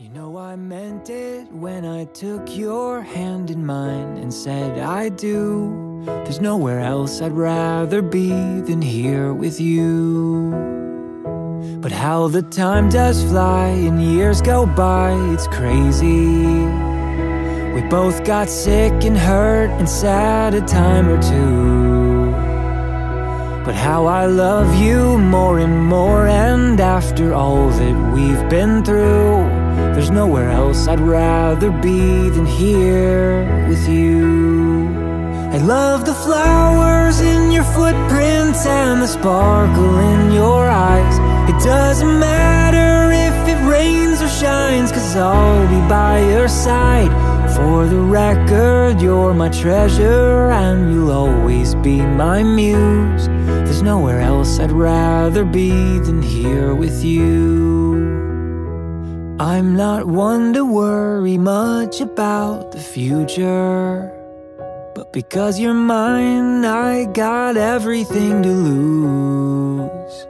You know I meant it when I took your hand in mine and said I do. There's nowhere else I'd rather be than here with you. But how the time does fly and years go by, it's crazy. We both got sick and hurt and sad a time or two. But how I love you more and more, and after all that we've been through. There's nowhere else I'd rather be than here with you. I love the flowers in your footprints and the sparkle in your eyes. It doesn't matter if it rains or shines, cause I'll be by your side. For the record, you're my treasure and you'll always be my muse. There's nowhere else I'd rather be than here with you. I'm not one to worry much about the future. But because you're mine, I got everything to lose.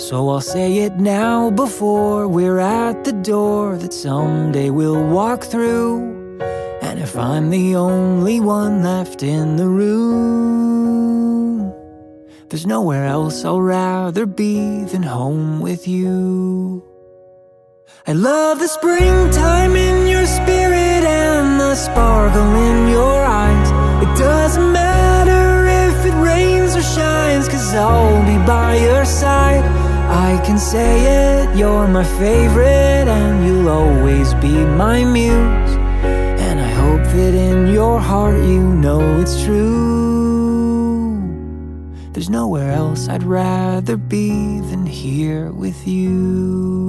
So I'll say it now before we're at the door that someday we'll walk through. And if I'm the only one left in the room, there's nowhere else I'll rather be than home with you. I love the springtime in your spirit and the sparkle in your eyes. It doesn't matter if it rains or shines, cause I'll be by your side. I can say it, you're my favorite, and you'll always be my muse. And I hope that in your heart you know it's true. There's nowhere else I'd rather be than here with you.